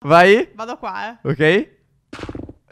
Vai. Vado qua, eh. Ok.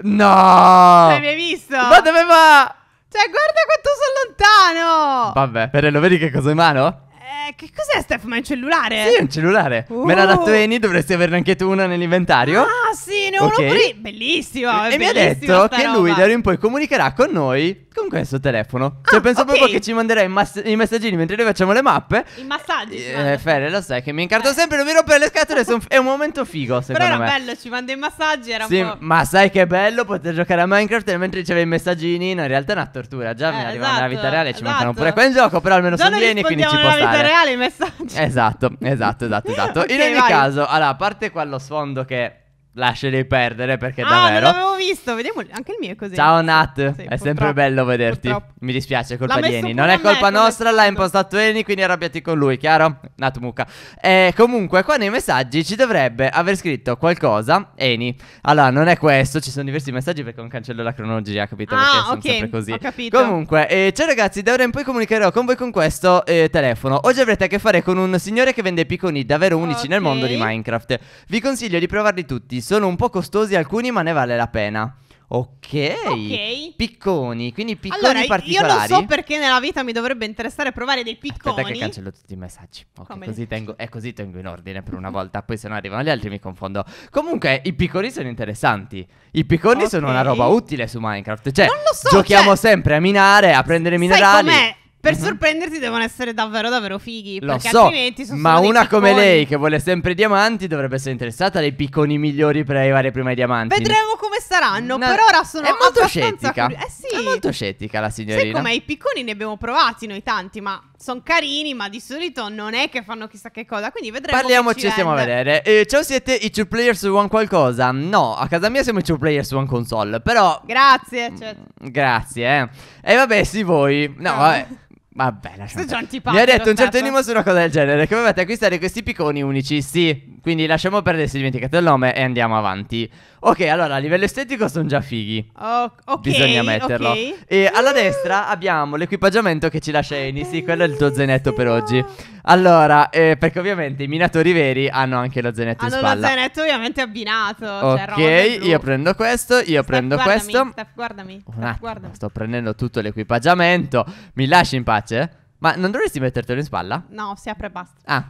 No. Cioè, mi hai visto? Ma dove va? Cioè, guarda quanto sono lontano. Vabbè, Perello, vedi che cosa ho in mano? Eh, che cos'è, Steph? Ma è un cellulare? Sì, è un cellulare. Me l'ha Uh. dato Eni, dovresti averne anche tu uno nell'inventario. Ah, sì, ne ho Ok. uno pure. Bellissimo. e mi ha detto che roba. lui da ora in poi comunicherà con noi con questo telefono. Cioè, Ah, penso ok. proprio che ci manderà i, mass- i messaggini mentre noi facciamo le mappe. I massaggi. Eh. Fere, lo sai che mi incarto sempre, non mi rompere le scatole. son- È un momento figo, Però secondo era me. bello, ci manda i massaggi. Era Sì, un po'. ma sai che bello poter giocare a Minecraft e mentre riceve i messaggini. No, in realtà è una tortura. Già mi Eh, arriva nella esatto, vita reale. Ci mancano esatto. pure qua in gioco. Però almeno sono noi vieni, quindi ci può nella stare. Reale i messaggi. Esatto, esatto, esatto, esatto. Ok, in ogni vai. caso, allora, a parte quello sfondo che lascerei perdere perché ah, non davvero. l'avevo visto. Vediamo. Anche il mio è così. Ciao Nat, Sì, è sempre bello vederti. Purtroppo. Mi dispiace, è colpa di Eni. Non è me colpa come nostra, l'ha impostato Eni, quindi arrabbiati con lui, chiaro? Nat Mucca. Eh, comunque, qua nei messaggi ci dovrebbe aver scritto qualcosa. Eni. Allora, non è questo, ci sono diversi messaggi perché non cancello la cronologia, capito? Ah, perché sono ok, sempre così. ho capito. Comunque, eh, ciao ragazzi, da ora in poi comunicherò con voi con questo eh, telefono. Oggi avrete a che fare con un signore che vende picconi davvero unici nel Ok. mondo di Minecraft. Vi consiglio di provarli tutti, sono un po' costosi alcuni, ma ne vale la pena. Ok. Ok. Picconi, quindi picconi Allora, io particolari. non so perché nella vita mi dovrebbe interessare provare dei picconi. Aspetta che cancello tutti i messaggi. Ok, Come così tengo, e così tengo in ordine per una volta. Poi se no arrivano gli altri mi confondo. Comunque, i picconi sono interessanti. I picconi Ok. sono una roba utile su Minecraft. Cioè, Non lo so, giochiamo cioè- sempre a minare, a prendere Sai minerali. com'è? Per Mhm. sorprenderti devono essere davvero davvero fighi. Lo perché so, altrimenti sono ma solo dei una come picconi. lei che vuole sempre diamanti dovrebbe essere interessata dai picconi migliori per arrivare prima ai diamanti. Vedremo come saranno. No, per ora sono è molto abbastanza scettica. curi- Eh sì. È molto scettica la Sai signorina. come i picconi ne abbiamo provati noi tanti, ma sono carini, ma di solito non è che fanno chissà che cosa. Quindi vedremo. Parliamoci che e ci stiamo a vedere. Eh, ciao, siete i two players su One qualcosa? No, a casa mia siamo i two players su One console. Però. Grazie. Cioè, Mm, Grazie, eh. E vabbè, sì, voi. No, No. vabbè. Vabbè, lasciamo. Sei già antipatico, Mi ha detto un certo animo su una cosa del genere. Che dovete acquistare questi picconi unici. Sì. Quindi lasciamo perdere se dimenticate il nome e andiamo avanti. Ok, allora a livello estetico sono già fighi. oh, ok. Bisogna metterlo. ok. E alla destra abbiamo l'equipaggiamento che ci lascia Eni. Sì, quello è il tuo zainetto per oggi. Allora, eh, perché ovviamente i minatori veri hanno anche lo zainetto Hanno in lo spalla. zainetto ovviamente abbinato. Ok, cioè, e blu. io prendo questo, io Steph, prendo guardami, questo. Steph, guardami. Steph, guardami. sto prendendo tutto l'equipaggiamento. Mi lasci in pace? Ma non dovresti mettertelo in spalla? No, si apre e basta. Ah,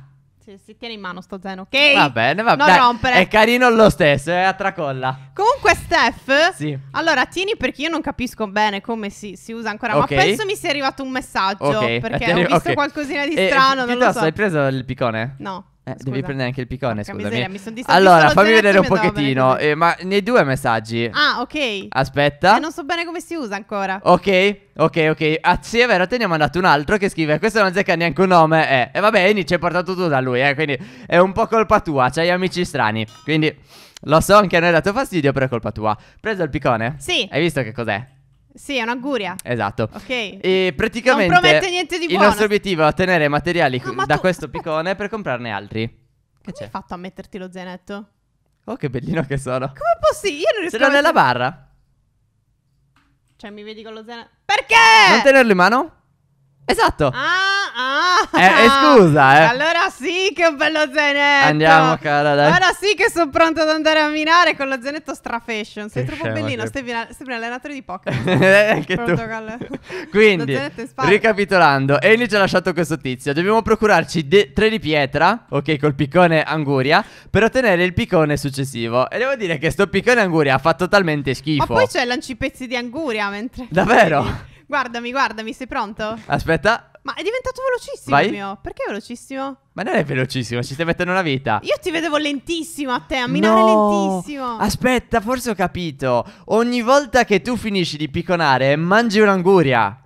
Si, si tiene in mano sto zaino, ok? va bene, va Non bene. rompere. È carino lo stesso, è a tracolla. Comunque, Steph. Sì. Allora, tieni perché io non capisco bene come si, si usa ancora. Ok. Ma penso mi sia arrivato un messaggio. Ok, Perché arri- ho visto ok. qualcosina di Eh, strano. non lo piuttosto, so. hai preso il piccone? No. Eh, devi prendere anche il piccone, Porca scusami. miseria, mi son allora, fammi vedere un pochettino. eh, ma nei due messaggi. Ah, ok. Aspetta. E non so bene come si usa ancora. Ok, ok, ok. Ah, sì, è vero, te ne ho mandato un altro che scrive: Questo non zecca neanche un nome. Eh. E vabbè, Eni ci hai portato tu da lui, eh. Quindi è un po' colpa tua. C'hai amici strani. Quindi lo so, anche a noi ha dato fastidio, però è colpa tua. Preso il piccone? Sì. Hai visto che cos'è? Sì, è un'auguria. Esatto. Ok. E praticamente Non promette niente di il buono. nostro obiettivo è ottenere materiali Ah, ma da tu- questo aspetta. piccone per comprarne altri. Che Come hai c'è? fatto a metterti lo zainetto? Oh, che bellino che sono. Come possibile? Io non riesco Ce l'ho a nella barra. Cioè, mi vedi con lo zainetto. Perché? Non tenerlo in mano? Esatto. Ah, ah. Eh, eh, scusa, eh. Allora sì che un bello zainetto. Andiamo, cara, dai. Ora sì che sono pronto ad andare a minare con lo zainetto strafashion. Sei Che troppo scema bellino, che- sembri un allenatore di Pokémon. Anche tu. Pronto con- Quindi, ricapitolando, Eni ci ha lasciato questo tizio. Dobbiamo procurarci tre di pietra, ok, col piccone anguria, per ottenere il piccone successivo. E devo dire che sto piccone anguria fa totalmente schifo. Ma poi c'è lancipezzi di anguria mentre. Davvero? Guardami, guardami, sei pronto? Aspetta, Ma è diventato velocissimo Vai. il mio. Perché velocissimo? ma non è velocissimo, ci stai mettendo una vita. Io ti vedevo lentissimo a te, a minare No! lentissimo. Aspetta, forse ho capito. Ogni volta che tu finisci di picconare, mangi un'anguria.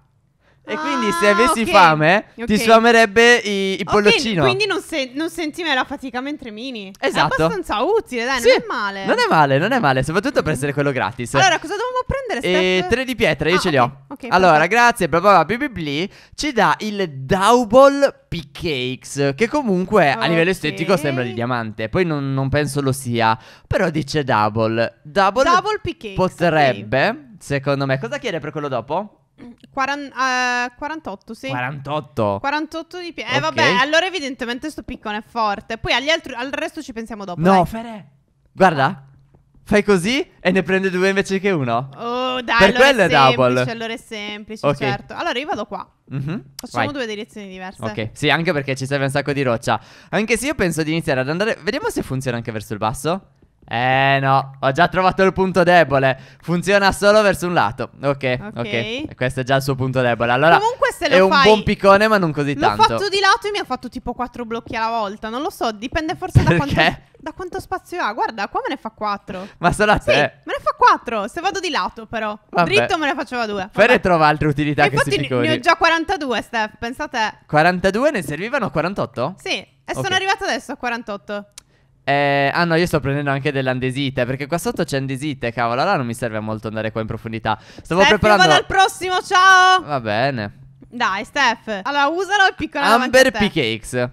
E Ah, quindi se avessi ok. fame, ti Ok. sfamerebbe i- Ok, polloncino. quindi non, se- non senti mai la fatica mentre mini. Esatto. È abbastanza utile, dai, Sì, non è male. Non è male, non è male, soprattutto per essere quello gratis. Allora, cosa dovevamo prendere, E Steph? tre di pietra, io Ah, ce li ho. allora, perfetto. grazie, bla bla ci dà il Double P-Cakes, che comunque a livello estetico sembra di diamante. Poi non, non penso lo sia, però dice Double. Double, Double potrebbe, secondo me. Cosa chiede per quello dopo? 48, sì. 48. 48 di piede. Eh, Ok. vabbè, allora evidentemente sto piccone è forte. Poi agli altri, al resto ci pensiamo dopo. No, dai. Fere. Guarda. Fai così e ne prende due invece che uno. Oh, dai, Per allora quello è double. semplice, allora è semplice, Ok. certo. Allora io vado qua. Mhm, Facciamo vai. due direzioni diverse. Ok, sì, anche perché ci serve un sacco di roccia. Anche se io penso di iniziare ad andare. Vediamo se funziona anche verso il basso. Eh no, ho già trovato il punto debole. Funziona solo verso un lato. Ok, ok. Ok. E questo è già il suo punto debole. Allora, Comunque se è lo un fai buon piccone, ma non così L'ho tanto. fatto di lato e mi ha fatto tipo quattro blocchi alla volta. Non lo so, dipende forse da quanto, Perché? da quanto spazio ha. Guarda, qua me ne fa quattro. Ma solo a Sì, te. me ne fa quattro. Se vado di lato, però. Vabbè. Dritto me ne faceva due. Ferre Vabbè. trova altre utilità E che questi infatti ne, ho già 42, Steph. Pensate. 42 ne servivano 48? Sì, e Ok. sono arrivata adesso a 48. Eh, ah no, io sto prendendo anche dell'andesite Perché qua sotto c'è andesite, cavolo Allora non mi serve molto andare qua in profondità Stavo Steph, preparando vado al prossimo, ciao. Va bene Dai, Steph. Allora, usalo e piccola Amber. P-Cakes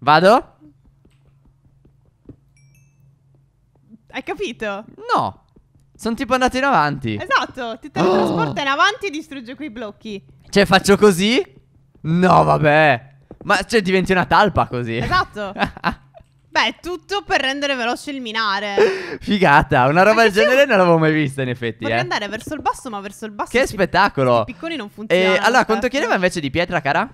Vado? Hai capito? No Sono tipo andato in avanti Esatto, ti teletrasporta in avanti e distrugge quei blocchi. Cioè faccio così? No vabbè Ma cioè diventi una talpa così Esatto. Beh, tutto per rendere veloce il minare. Figata Una roba Anche del genere non l'avevo mai vista in effetti Vorrei eh. andare verso il basso, ma verso il basso. Che sti- spettacolo sti picconi non funzionano. E allora quanto chiedeva invece di pietra cara?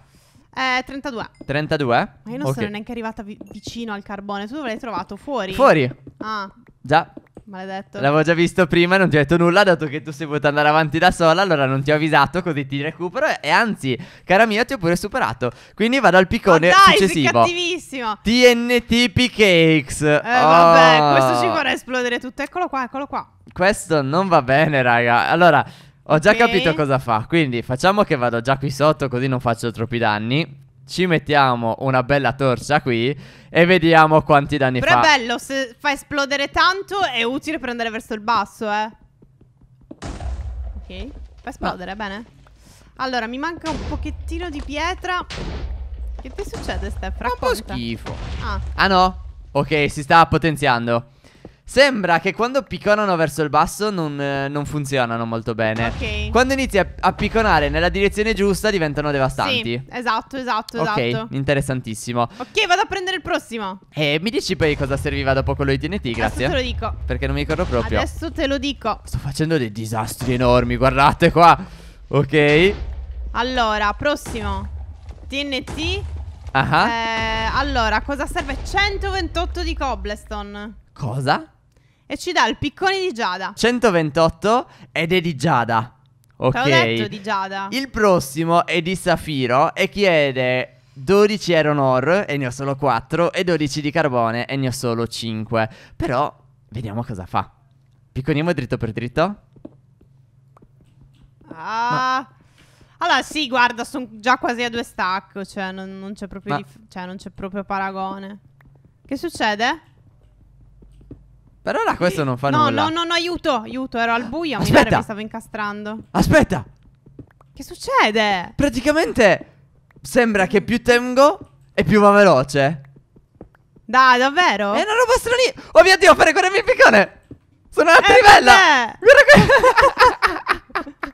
Eh, 32. 32? Ma io non Ok. sono neanche arrivata vi- vicino al carbone. Tu dove l'hai trovato? Fuori? Fuori Ah, Già maledetto. L'avevo già visto prima, non ti ho detto nulla, dato che tu sei voluto andare avanti da sola, allora non ti ho avvisato, così ti recupero. E anzi, cara mia, ti ho pure superato. Quindi vado al piccone dai, sei successivo. cattivissimo. TNT P-Cakes. Eh, vabbè, Oh. questo ci farà esplodere tutto. Eccolo qua, eccolo qua. Questo non va bene, raga. Allora, ho già capito cosa fa. Quindi facciamo che vado già qui sotto, così non faccio troppi danni. Ci mettiamo una bella torcia qui e vediamo quanti danni Però fa. è bello, se fa esplodere tanto è utile per andare verso il basso, eh. Ok, fa esplodere, bene. Allora, mi manca un pochettino di pietra. Che ti succede, Steph? Un po' Racconta. schifo. Ah, Ah no? Ok, si sta potenziando. Sembra che quando picconano verso il basso non, eh, non funzionano molto bene. ok. Quando inizi a, a picconare nella direzione giusta diventano devastanti. Sì, esatto, esatto, Ok, esatto. interessantissimo. Ok, vado a prendere il prossimo. E mi dici poi cosa serviva dopo quello di TNT, Adesso te grazie? lo dico. Perché non mi ricordo proprio. Adesso te lo dico. Sto facendo dei disastri enormi, guardate qua. Ok. Allora, prossimo. TNT. Ah. Eh, allora, cosa serve? 128 di cobblestone. Cosa? E ci dà il piccone di Giada. 128 ed è di Giada. Ok. Te detto di Giada. Il prossimo è di Safiro e chiede 12 Iron Ore e ne ho solo 4 e 12 di carbone e ne ho solo 5. Però vediamo cosa fa. Picconiamo dritto per dritto? Ah. Allora, sì, guarda, sono già quasi a due stack. Cioè, non, non c'è proprio, Ma- cioè, non c'è proprio paragone. Che succede? Per ora questo non fa no, nulla. no, no, no, aiuto, aiuto. Ero al buio. Mi, Aspetta. pare mi stavo incastrando. Aspetta! Che succede? Praticamente sembra che più tengo e più va veloce. Dai, davvero? È una roba strani. Oh mio dio, fare guardami il piccone! Sono una Eh, trivella! Guarda qui!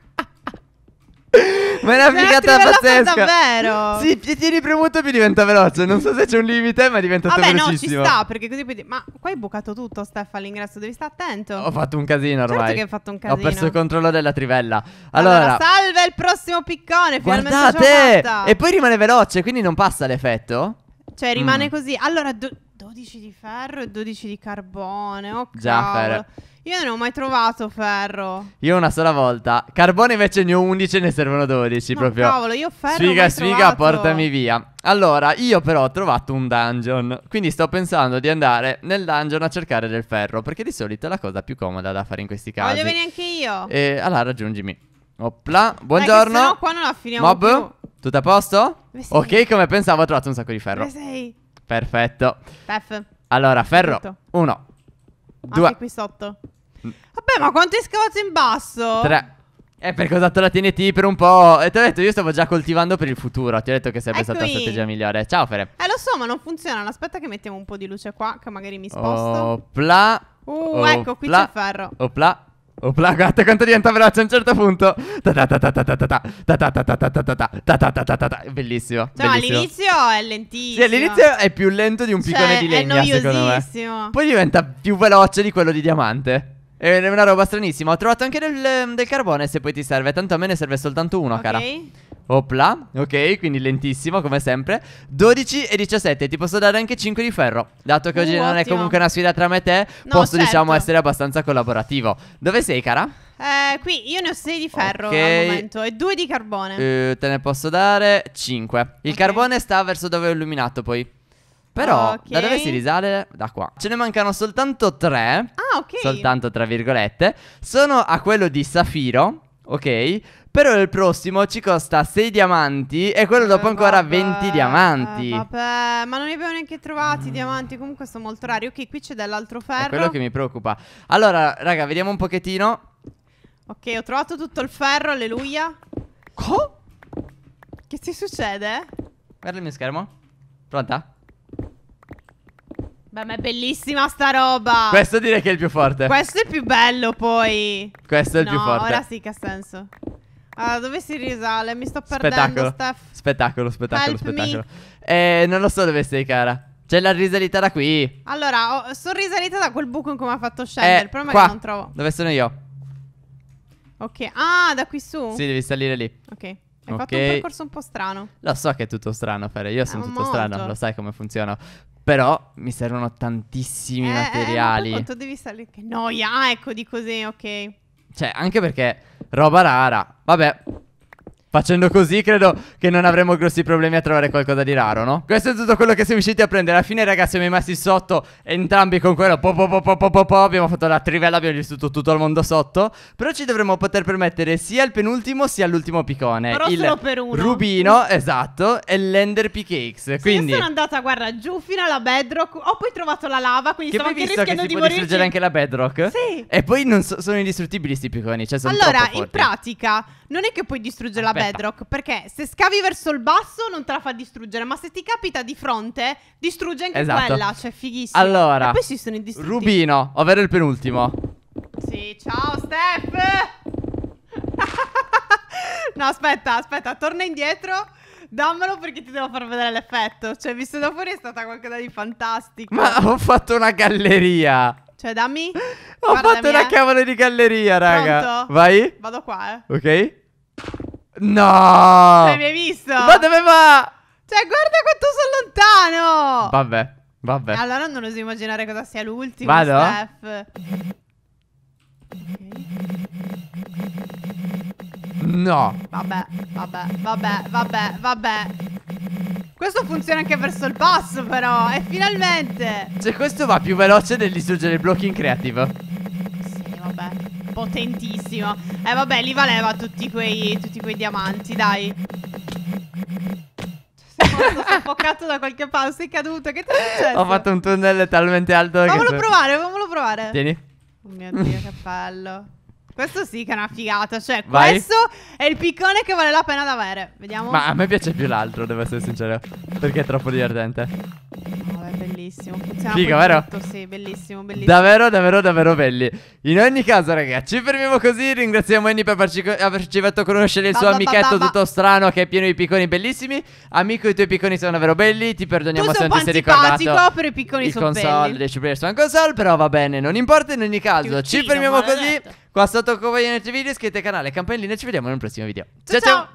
Ma è una figata pazzesca! davvero? Sì, ti tieni premuto e più diventa veloce. Non so se c'è un limite, ma diventa Vabbè, no, ci velocissimo. sta, perché così puoi dire... Ma qua hai bucato tutto, Steph, all'ingresso. Devi stare attento. Ho fatto un casino ormai. Certo che hai fatto un Ho casino. perso il controllo della trivella. Allora, Allora, salve il prossimo piccone. Guardate! E poi rimane veloce, quindi non passa l'effetto. Cioè, rimane Mm. così. Allora, do- 12 di ferro e 12 di carbone. Oh, Già, ferro. Io non ho mai trovato ferro. Io una sola volta. Carbone invece ne ho 11 e ne servono 12 No, proprio. cavolo, io ferro Sfiga, sfiga, trovato. portami via. Allora, io però ho trovato un dungeon. Quindi sto pensando di andare nel dungeon a cercare del ferro. Perché di solito è la cosa più comoda da fare in questi casi. Voglio venire anche io. E allora raggiungimi. Opla, buongiorno. sennò qua non la finiamo Mob, più. tutto a posto? Ok, come pensavo ho trovato un sacco di ferro. Dove sei? Perfetto. Steph, Allora, ferro. Tutto. Uno, anche due, qui sotto. Mm. Vabbè, ma quanto hai scavato in basso? tre. Eh, perché ho dato la TNT per un po'. E ti ho detto, io stavo già coltivando per il futuro. Ti ho detto che sarebbe stata la strategia migliore. Ciao, Fere. Eh, lo so, ma non funziona. Aspetta che mettiamo un po' di luce qua, che magari mi sposto. Opla. Uh, ecco, qui c'è il ferro. Opla. Oh, guarda quanto diventa veloce a un certo punto. Bellissimo. Cioè, all'inizio è lentissimo. Sì, all'inizio è più lento di un piccone di legno. È me. Poi diventa più veloce di quello di diamante. È una roba stranissima. Ho trovato anche del, carbone se poi ti serve. Tanto a me ne serve soltanto uno, cara. Ok. Opla, ok, quindi lentissimo come sempre 12 e 17, ti posso dare anche 5 di ferro Dato che oggi Uh, non è ottimo. comunque una sfida tra me e te No, Posso certo. diciamo essere abbastanza collaborativo Dove sei cara? Eh, qui io ne ho 6 di ferro Ok. al momento e 2 di carbone. Eh, te ne posso dare 5 Il Ok. carbone sta verso dove ho illuminato poi Però Ok. da dove si risale? Da qua Ce ne mancano soltanto 3 Ah, ok. soltanto tra virgolette. Sono a quello di Safiro, ok? Però il prossimo ci costa 6 diamanti e quello dopo Eh, ancora vabbè, 20 diamanti. eh, vabbè, ma non li abbiamo neanche trovati i diamanti. Comunque sono molto rari. Ok, qui c'è dell'altro È ferro. quello che mi preoccupa. Allora, raga, vediamo un pochettino. Ok, ho trovato tutto il ferro, alleluia. Co? Che ti succede? Guarda il mio schermo. Pronta? Beh, ma è bellissima sta roba. Questo direi che è il più forte. Questo è il più bello, poi. Questo è il no, più forte. ora sì, che ha senso. Ah, dove si risale? Mi sto perdendo, Spettacolo. Steph. Spettacolo, spettacolo, Help spettacolo. Eh, non lo so dove sei, cara. C'è la risalita da qui. Allora, ho- sono risalita da quel buco in cui mi ha fatto scendere. Eh, problema qua. non trovo. Dove sono io? Ok. Ah, da qui su? Sì, devi salire lì. Ok. Hai Ok. fatto un percorso un po' strano. Lo so che è tutto strano, Fere. Io sono Eh, tutto molto. strano, lo sai come funziona. Però mi servono tantissimi Eh, materiali. Eh, ma quanto devi salire? Che noia. Ah, ecco di così, ok. Cioè, anche perché roba rara. Vabbè. Facendo così credo che non avremo grossi problemi a trovare qualcosa di raro, no? Questo è tutto quello che siamo riusciti a prendere. Alla fine, ragazzi, siamo rimasti sotto entrambi con quello. Po, po, po, po, po, po, po. Abbiamo fatto la trivella, abbiamo distrutto tutto il mondo sotto. Però ci dovremmo poter permettere sia il penultimo sia l'ultimo piccone. Però il solo per uno. Rubino, esatto, e l'Ender PKX. Sì, Quindi... io sono andata, guarda, giù fino alla bedrock. Ho poi trovato la lava, quindi Che stavo anche visto che rischiando si di può morirci. distruggere anche la bedrock? Sì. E poi non so- sono indistruttibili sti picconi, cioè sono Allora, in pratica, non è che puoi distruggere la Aspetta. bedrock, perché se scavi verso il basso non te la fa distruggere, ma se ti capita di fronte, distrugge anche Esatto. quella, cioè fighissimo. Allora, e poi si sono indistruttibili. Rubino, ovvero il penultimo. Sì, ciao Steph. no, aspetta, aspetta, torna indietro. Dammelo perché ti devo far vedere l'effetto. Cioè, visto da fuori è stata qualcosa di fantastico. Ma ho fatto una galleria. Cioè, dammi. Ho Guardami, fatto una eh. cavolo di galleria, raga. Pronto? Vai. Vado qua, eh. Ok. No. Cioè, mi hai visto? Ma dove va? Cioè, guarda quanto sono lontano. Vabbè, vabbè. Allora non oso immaginare cosa sia l'ultimo. Vado? Steph. No. Vabbè, vabbè, vabbè, vabbè, vabbè. Questo funziona anche verso il basso, però. E finalmente. Cioè, questo va più veloce del distruggere il blocco in creative. Potentissimo. Eh, vabbè, li valeva tutti quei, tutti quei diamanti, dai. Sono soffocato da qualche parte. Sei caduto. Che ti è successo? Ho fatto un tunnel talmente alto che... Fammelo provare, fammelo provare. Tieni. Oh mio dio, che bello. Questo sì che è una figata. Cioè, Vai. questo è il piccone che vale la pena da avere. Vediamo. Ma a me piace più l'altro, devo essere sincero. Perché è troppo divertente. Bellissimo. Funziona Figa, poi vero? tutto, Sì, bellissimo, bellissimo. Davvero, davvero, davvero belli. In ogni caso, ragazzi, ci fermiamo così. Ringraziamo Annie per farci- averci fatto conoscere il Ba, suo ba, amichetto ba, ba. tutto strano che è pieno di picconi bellissimi. Amico, i tuoi picconi sono davvero belli. Ti tu perdoniamo se sei un non ti sei ricordato. antipatico, però i picconi il sono console belli. dei Super Smash console, però va bene, non importa in ogni caso. Ci fermiamo così. Qua sotto con voi nel video, iscrivetevi al canale, campanellina e ci vediamo nel prossimo video. Ciao, ciao.